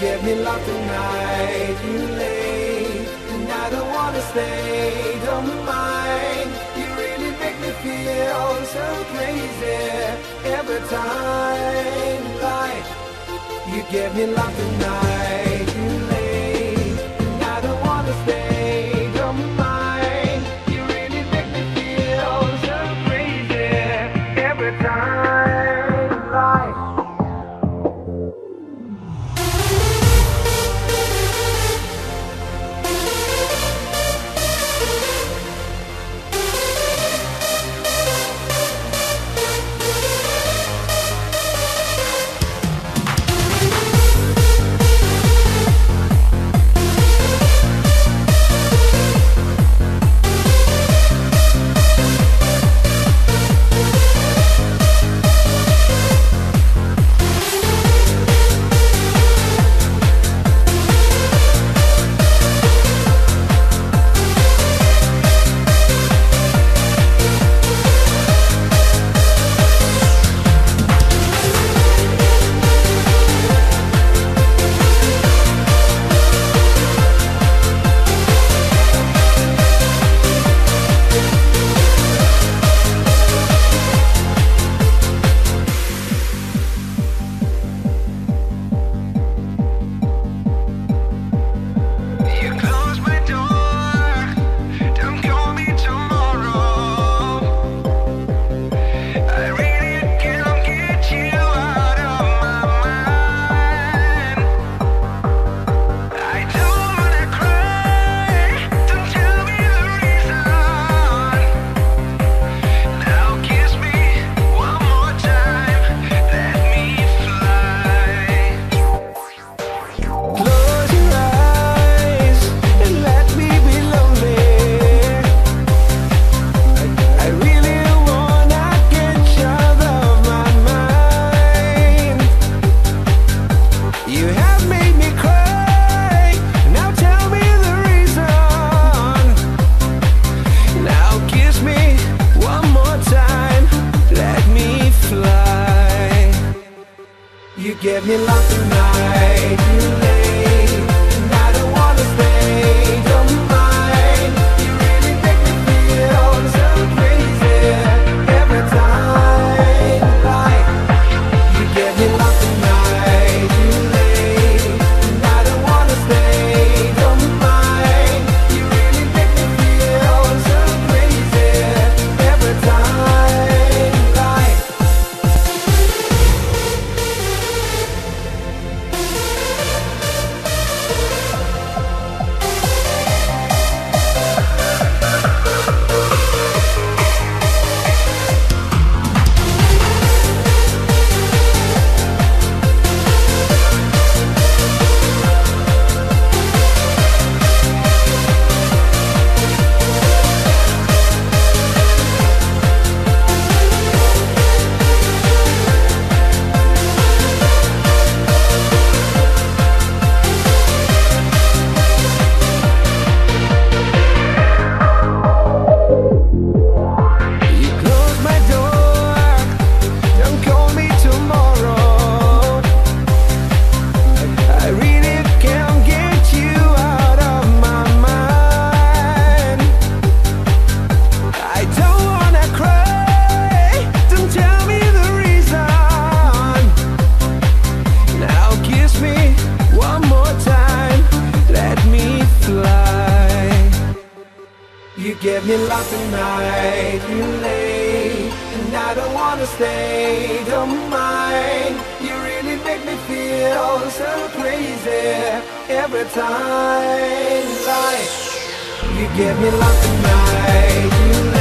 get me locked tonight. You late, and I don't wanna stay. Don't mind, you really make me feel so crazy every time. Like you get me locked tonight. Give me love tonight. Me lost tonight, you late And I don't wanna stay, don't mind. You really make me feel so crazy Every time, like You get me lost tonight, you late